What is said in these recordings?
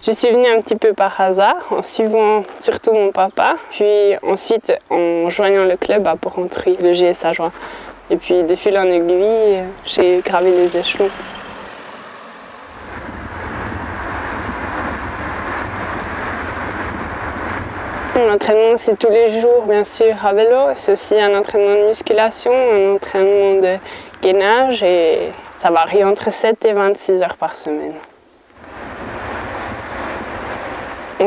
Je suis venue un petit peu par hasard, en suivant surtout mon papa, puis ensuite en joignant le club à Porrentruy, le GSA Joie. Et puis de fil en aiguille, j'ai gravé les échelons. L'entraînement, c'est tous les jours, bien sûr, à vélo. C'est aussi un entraînement de musculation, un entraînement de gainage et ça varie entre 7 et 26 heures par semaine.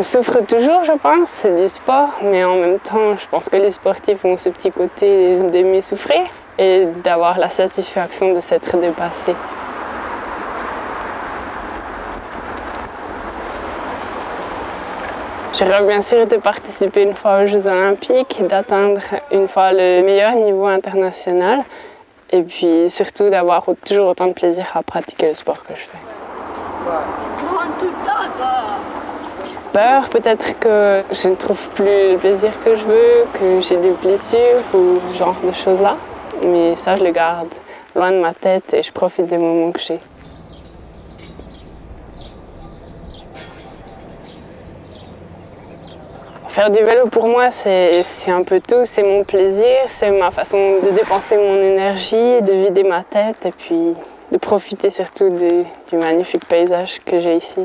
On souffre toujours, je pense, c'est du sport, mais en même temps, je pense que les sportifs ont ce petit côté d'aimer souffrir et d'avoir la satisfaction de s'être dépassé. J'aurais bien sûr de participer une fois aux Jeux Olympiques, d'atteindre une fois le meilleur niveau international et puis surtout d'avoir toujours autant de plaisir à pratiquer le sport que je fais. Peur, peut-être que je ne trouve plus le plaisir que je veux, que j'ai des blessures ou ce genre de choses-là. Mais ça, je le garde loin de ma tête et je profite des moments que j'ai. Faire du vélo pour moi, c'est un peu tout. C'est mon plaisir, c'est ma façon de dépenser mon énergie, de vider ma tête et puis de profiter surtout du, du magnifique paysage que j'ai ici.